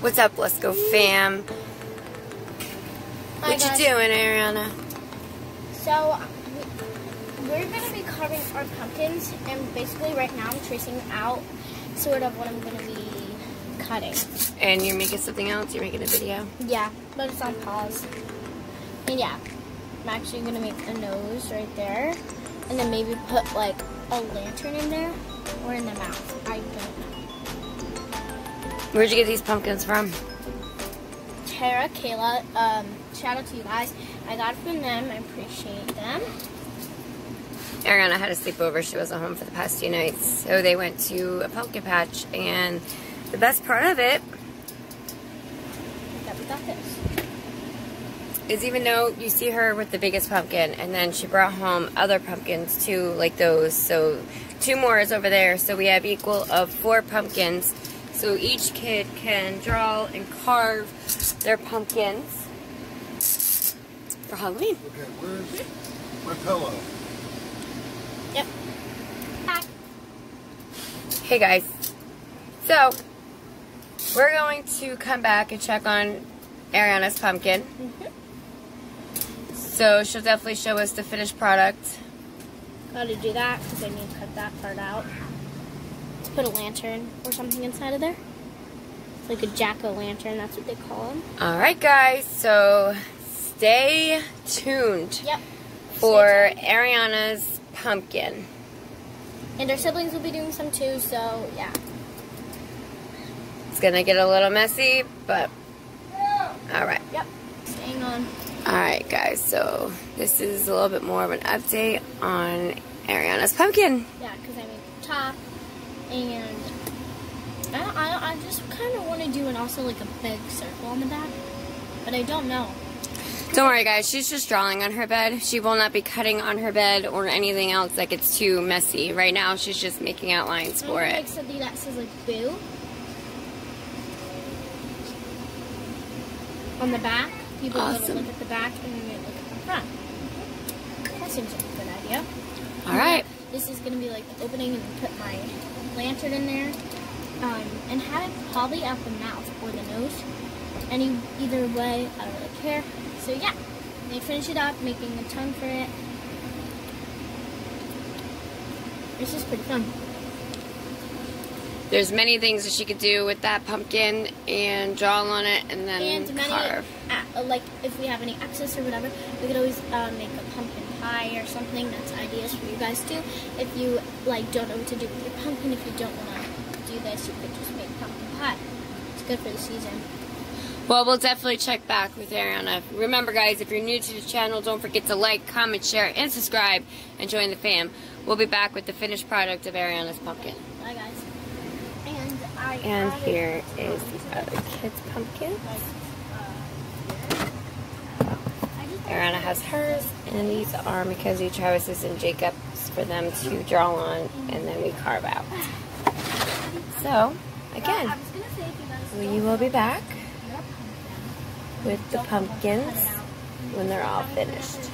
What's up, Lesko fam? What you doing, Ariana? So, we're going to be carving our pumpkins, and basically right now I'm tracing out sort of what I'm going to be cutting. And you're making something else? You're making a video? Yeah, but it's on pause. And yeah, I'm actually going to make a nose right there, and then maybe put like a lantern in there, or in the mouth. I don't know. Where'd you get these pumpkins from? Tara, Kayla, um, shout out to you guys. I got it from them. I appreciate them. Ariana had a sleepover. She wasn't home for the past few nights. So they went to a pumpkin patch. And the best part of it That we got this. is even though you see her with the biggest pumpkin, and then she brought home other pumpkins too, like those. So two more is over there. So we have equal of four pumpkins. So each kid can draw and carve their pumpkins for Halloween. Okay, where's my pillow? Yep. Hi. Hey guys. So, we're going to come back and check on Ariana's pumpkin. Mm-hmm. So, she'll definitely show us the finished product. Gotta do that because I need to cut that part out. Put a lantern or something inside of there. It's like a jack-o'-lantern, that's what they call them. Alright, guys. So, stay tuned Yep. for Stay Ariana's pumpkin. And our siblings will be doing some too, so yeah. It's gonna get a little messy, but alright. Yep. Staying on. Alright, guys. So, this is a little bit more of an update on Ariana's pumpkin. Yeah, because I the top. And I, I, I just kind of want to do an also like a big circle on the back. But I don't know. Don't worry, guys. She's just drawing on her bed. She will not be cutting on her bed or anything else like it's too messy. Right now, she's just making outlines for it. make something that says like boo. On the back. People Awesome. look at the back and then they look at the front. That seems like a good idea. All right. This is gonna be like the opening and put my lantern in there. Um, and have it probably at the mouth or the nose. Any either way, I don't really care. So yeah. They finish it up, making the tongue for it. This is pretty fun. There's many things that she could do with that pumpkin and draw on it and then And many, carve. uh, like if we have any excess or whatever, we could always uh, make a pumpkin pie or something. That's ideas for you guys too. If you like don't know what to do with your pumpkin, if you don't want to do this, you could just make pumpkin pie. It's good for the season. Well, we'll definitely check back with Ariana. Remember, guys, if you're new to the channel, don't forget to like, comment, share, and subscribe, and join the fam. We'll be back with the finished product of Ariana's pumpkin. Bye guys. And I And here is the other kid's pumpkin. like, uh, I just- Ariana has hers, and these are Mackenzie, Travis's, and Jacob's for them to draw on, and then we carve out. So, again, I was gonna say if you guys we will be back with the pumpkins when they're all finished.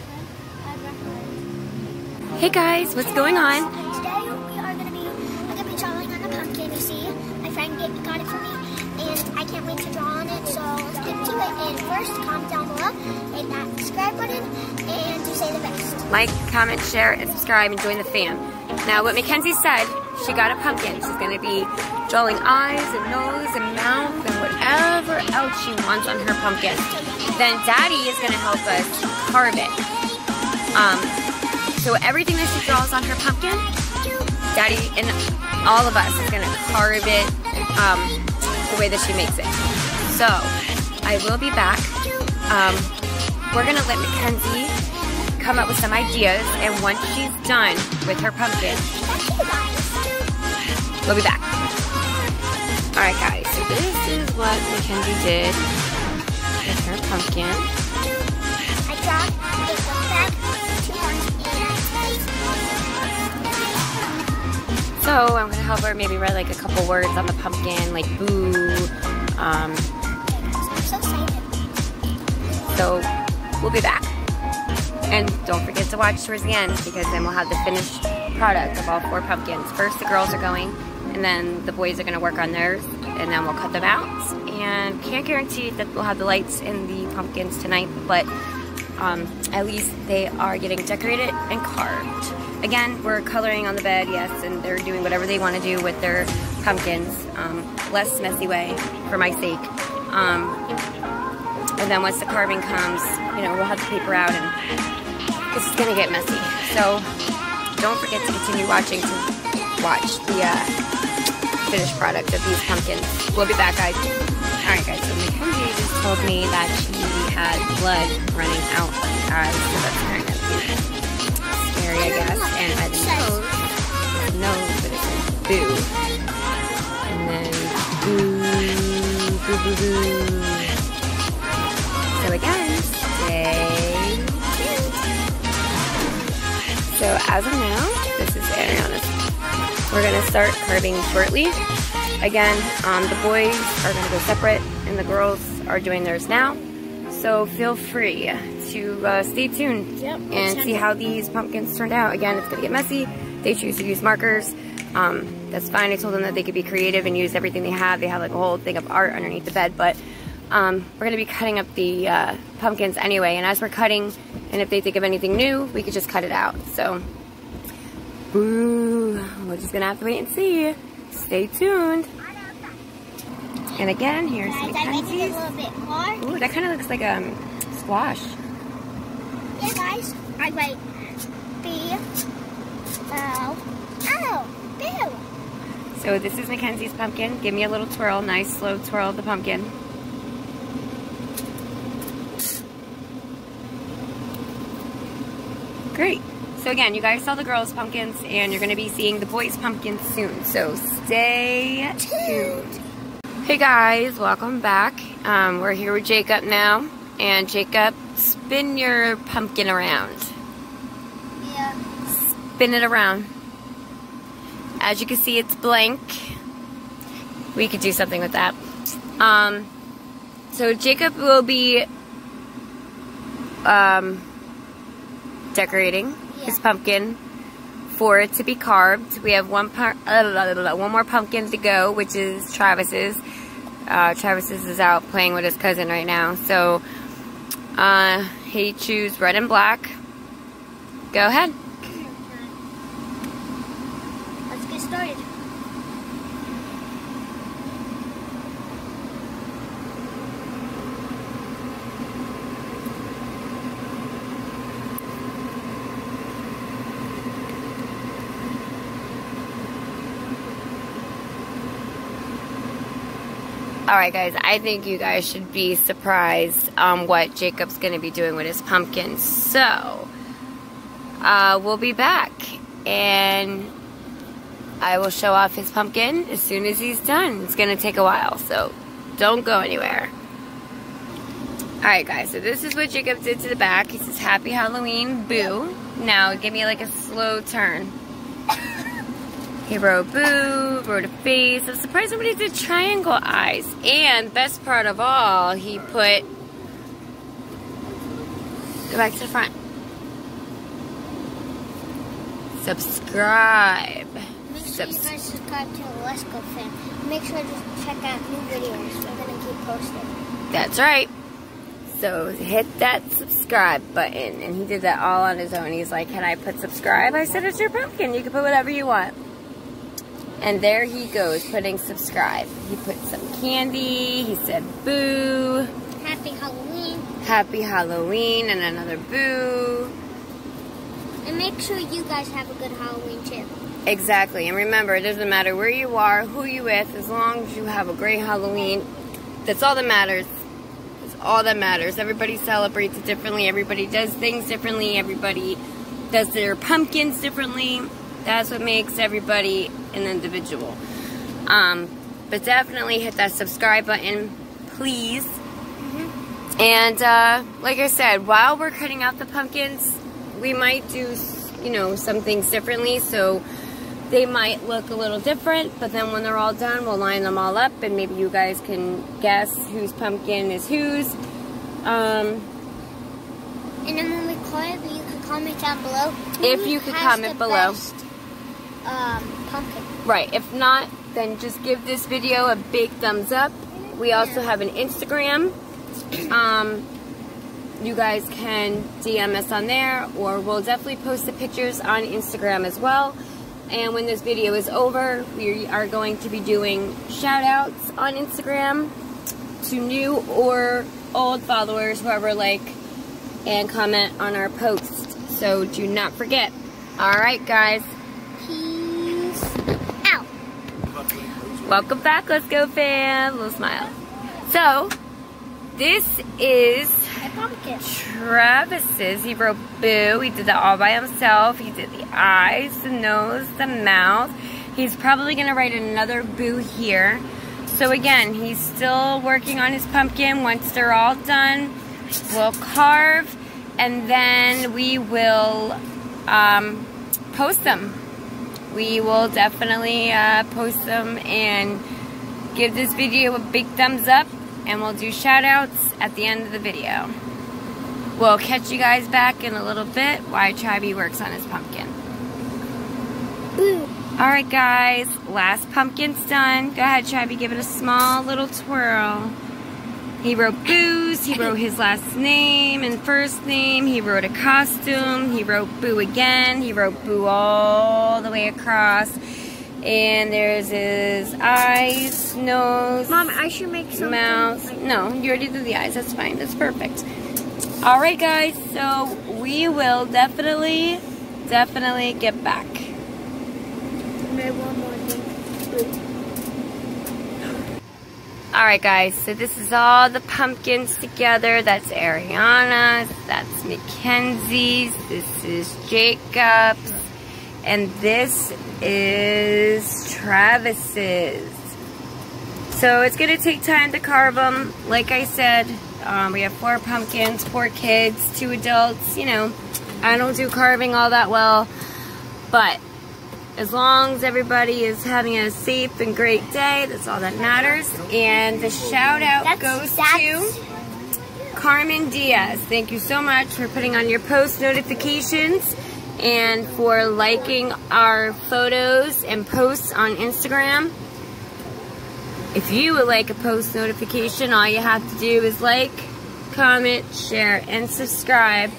Hey guys, what's going on? Today we are going to be, I'm going to be drawing on a pumpkin, you see. My friend got it for me, and I can't wait to draw first, comment down below, hit that subscribe button, and you say the best. Like, comment, share, and subscribe, and join the fam. Now, what Mackenzie said, she got a pumpkin. She's gonna be drawing eyes and nose and mouth and whatever else she wants on her pumpkin. Then Daddy is gonna help us carve it. Um, so everything that she draws on her pumpkin, Daddy and all of us is gonna carve it um, the way that she makes it. So I will be back. Um, we're gonna let Mackenzie come up with some ideas, and once she's done with her pumpkin, we'll be back. All right, guys. So this is what Mackenzie did with her pumpkin. So I'm gonna help her maybe write like a couple words on the pumpkin, like boo. Um, so we'll be back. And don't forget to watch towards the end because then we'll have the finished product of all four pumpkins. First the girls are going and then the boys are gonna work on theirs and then we'll cut them out. And can't guarantee that we'll have the lights in the pumpkins tonight, but um, at least they are getting decorated and carved. Again, we're coloring on the bed, yes, and they're doing whatever they want to do with their pumpkins. Um, less messy way, for my sake. Um, and then once the carving comes, you know, we'll have the paper out and this is gonna get messy. So don't forget to continue watching to watch the uh, finished product of these pumpkins. We'll be back, guys. All right, guys. So Mackenzie just told me that she had blood running out of her eyes, so that's kind of scary, I guess. And at the nose, nose, but it says boo. And then boo, boo, boo, boo. So as of now, this is Ariana's. We're gonna start carving shortly. Again, um, the boys are gonna go separate and the girls are doing theirs now. So feel free to uh, stay tuned Yep, and see how these pumpkins turned out. Again, it's gonna get messy. They choose to use markers. Um, that's fine. I told them that they could be creative and use everything they have. They have like a whole thing of art underneath the bed, but um, we're gonna be cutting up the uh, pumpkins anyway. And as we're cutting, and if they think of anything new, we could just cut it out. So, boo, we're just gonna have to wait and see. Stay tuned. And again, here's Guys, I make Mackenzie's. little bit hard. Ooh, that kind of looks like a um, squash. Yeah, guys. I write B O Bill. So this is Mackenzie's pumpkin. Give me a little twirl, nice slow twirl of the pumpkin. Great. So again, you guys saw the girls' pumpkins and you're gonna be seeing the boys' pumpkins soon. So stay tuned. Hey guys, welcome back. Um, we're here with Jacob now. And Jacob, spin your pumpkin around. Yeah. spin it around. As you can see, it's blank. We could do something with that. Um, so Jacob will be um, decorating his Yeah. pumpkin for it to be carved. We have one uh, one more pumpkin to go, which is Travis's. Uh, Travis's is out playing with his cousin right now, so uh, he choose red and black. Go ahead. Let's get started. All right, guys, I think you guys should be surprised um, what Jacob's going to be doing with his pumpkin. So, uh, we'll be back and I will show off his pumpkin as soon as he's done. It's going to take a while, so don't go anywhere. All right, guys, so this is what Jacob did to the back. He says, Happy Halloween, boo. Now, give me like a slow turn. He wrote boo, wrote a face. I'm surprised somebody did triangle eyes. And best part of all, he put. Go back to the front. Subscribe. Make sure Subs- you guys subscribe to the Lesko fam. Make sure to check out new videos. We're gonna keep posting. That's right. So hit that subscribe button. And he did that all on his own. He's like, Can I put subscribe? I said, It's your pumpkin. You can put whatever you want. And there he goes, putting subscribe. He put some candy. He said, Boo. Happy Halloween. Happy Halloween and another boo. And make sure you guys have a good Halloween too. Exactly. And remember, it doesn't matter where you are, who you with, as long as you have a great Halloween. That's all that matters. That's all that matters. Everybody celebrates it differently. Everybody does things differently. Everybody does their pumpkins differently. That's what makes everybody an individual. Um, but definitely hit that subscribe button, please. And uh, like I said, while we're cutting out the pumpkins, we might do, you know, some things differently. So they might look a little different, but then when they're all done, we'll line them all up, and maybe you guys can guess whose pumpkin is whose. Um, And then when we call it, you can comment down below. If you could comment below. best, um, right. If not, then just give this video a big thumbs up. We also have an Instagram. Um, you guys can DM us on there, or we'll definitely post the pictures on Instagram as well. And when this video is over, we are going to be doing shout outs on Instagram to new or old followers, whoever like and comment on our posts. So do not forget. Alright guys, welcome back, Lesko fam. Little smile. So, this is pumpkin. Travis's. He wrote Boo. He did that all by himself. He did the eyes, the nose, the mouth. He's probably going to write another Boo here. So again, he's still working on his pumpkin. Once they're all done, we'll carve and then we will um, post them. We will definitely uh, post them and give this video a big thumbs up and we'll do shout outs at the end of the video. We'll catch you guys back in a little bit while Triby works on his pumpkin. Alright guys, last pumpkin's done. Go ahead Triby, give it a small little twirl. He wrote booze, he wrote his last name and first name, he wrote a costume, he wrote boo again, he wrote boo all the way across. And there's his eyes, nose, Mom, I should make some mouth. No, you already did the eyes. That's fine. That's perfect. All right, guys. So we will definitely, definitely get back. Maybe one more thing. All right, guys. So this is all the pumpkins together. That's Ariana's. That's Mackenzie's. This is Jacob's. And this is Travis's. So it's to take time to carve them. Like I said, um, we have four pumpkins, four kids, two adults. You know, I don't do carving all that well. But as long as everybody is having a safe and great day, that's all that matters. And the shout out That's- goes that's- to Carmen Diaz. Thank you so much for putting on your post notifications and for liking our photos and posts on Instagram. If you would like a post notification, all you have to do is like, comment, share, and subscribe.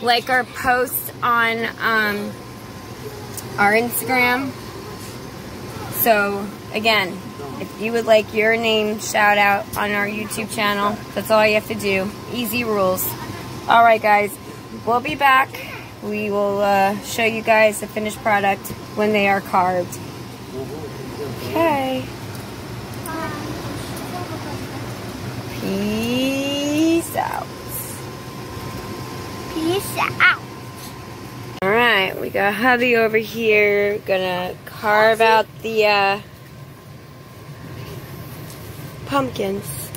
Like our posts on um, our Instagram. So, again, if you would like your name shout out on our YouTube channel, that's all you have to do. Easy rules. All right, guys, we'll be back. We will uh, show you guys the finished product when they are carved. Okay. Peace out. Peace out. All right, we got hubby over here. Gonna carve out the uh, pumpkins.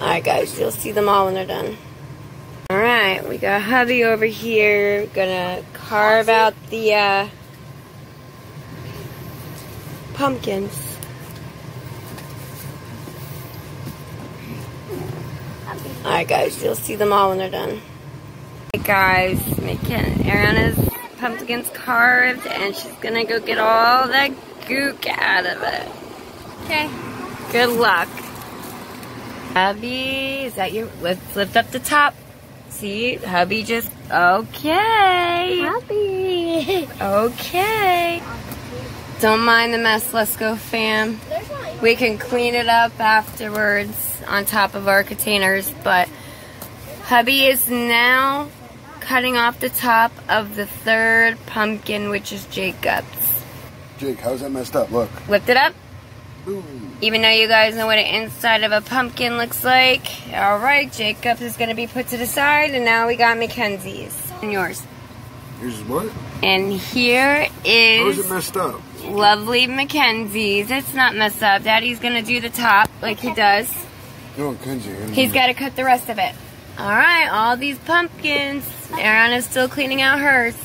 All right, guys, you'll see them all when they're done. All right, we got hubby over here. Gonna carve out the uh, pumpkins. All right, guys, you'll see them all when they're done. Hey guys, making Ariana's pumpkins carved, and she's gonna go get all that gook out of it. Okay. Good luck. Hubby, is that your? Let's lift up the top. See, hubby just okay. Happy. Okay. Don't mind the mess. Let's go, fam. We can clean it up afterwards on top of our containers, but hubby is now cutting off the top of the third pumpkin, which is Jacob's. Jake, how's that messed up? Look. Lift it up, Boom. even though you guys know what an inside of a pumpkin looks like. All right, Jacob's is going to be put to the side, and now we got Mackenzie's. And yours. Here's what? And here is... How is it messed up? lovely Mackenzie's. It's not messed up. Daddy's going to do the top like he does. No. He's got to cut the rest of it. All right, all these pumpkins. Aaron is still cleaning out hers.